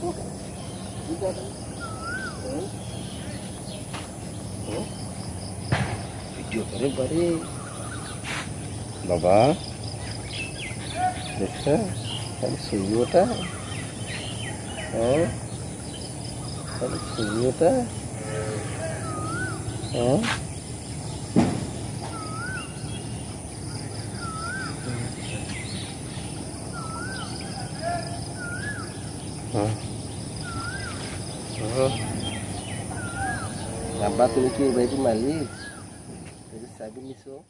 masuk. Juga kan. Video bari-bari. বাবা দেখছো তাহলে সুইওটা ও Huh? Na batalha que vai de Mali, ele sabe a missão.